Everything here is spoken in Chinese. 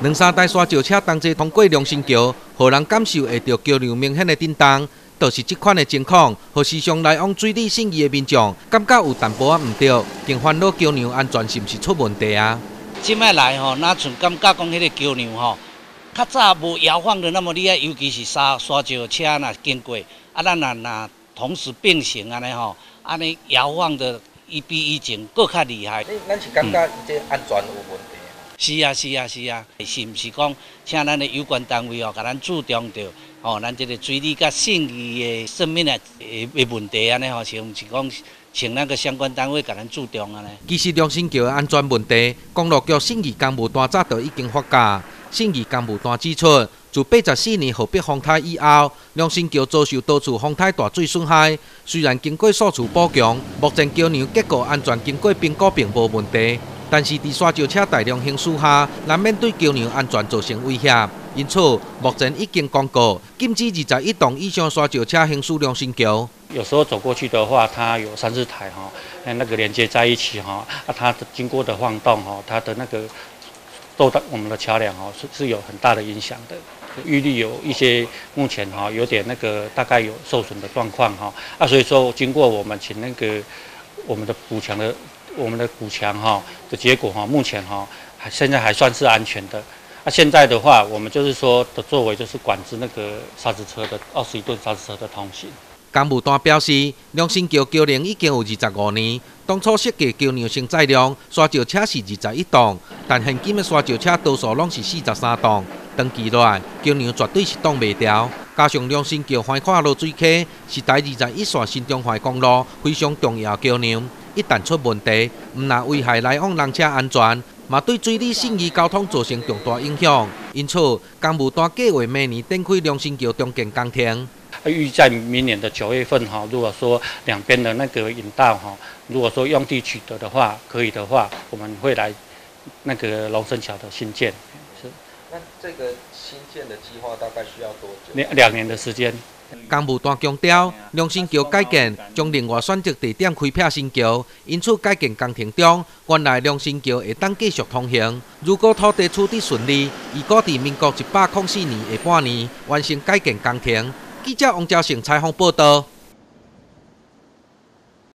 两三台沙石车同齐通过良心桥，互人感受会到桥梁明显的震动。就是这款的情况，和时常来往水里信义的民众，感觉有淡薄仔唔对，更烦恼桥梁安全是毋是出问题啊？即摆来吼，那像感觉讲迄个桥梁吼，较早无摇晃的那么厉害，尤其是沙沙石车若经过，啊，咱若若同时并行安尼吼，安尼摇晃的，伊比以前搁较厉害。咱是感觉伊这安全有问题。是啊，是啊，是啊，是毋是讲请咱的有关单位哦，甲咱注重着哦，咱这个水利甲信誉的生命的的问题安尼吼，是毋是讲请那个相关单位甲咱注重安尼？其实良心桥的安全问题，公路局信义工务单早就已经发觉。信义工务单指出，自八十四年河北风台以后，良心桥遭受多处风台大水损害。虽然经过数次补强，目前桥梁结构安全经过评估并无问题。但是，伫沙石车大量行驶下，难免对桥梁安全造成威胁。因此，目前已经公告禁止二十一栋以上沙石车行驶良心桥。有时候走过去的话，它有三四台哈，那个连接在一起哈，啊，它的经过的晃动哈，它的那个受到我们的桥梁哈是是有很大的影响的。预计有一些目前哈有点那个大概有受损的状况哈，啊，所以说经过我们请那个我们的补强的。我们的补强哈的结果哈，目前哈还现在还算是安全的。那现在的话，我们就是说的作为就是管制那个沙子车的二十一吨沙子车的通行。工务单表示，良心桥桥龄已经有二十五年，当初设计桥梁承载量沙石车是二十一吨，但现今的沙石车多数拢是四十三吨，长期来桥梁绝对是挡袂掉。加上良心桥环跨落水溪是台二十一线新中环公路非常重要桥梁。一旦出问题，唔但危害来往人车安全，嘛对水利信义交通造成重大影响。因此，工务单计划明年展开良心桥重建工程。预在明年的九月份哈，如果说两边的那个引道哈，如果说用地取得的话，可以的话，我们会来那个龙生桥的新建。是。那这个新建的计划大概需要多久？两两年的时间。工务段强调，良心桥改建将另外选择地点开辟新桥，因此改建工程中，原来良心桥会当继续通行。如果土地处置顺利，预估在民国一百零四年下半年完成改建工程。记者王兆成采访报道。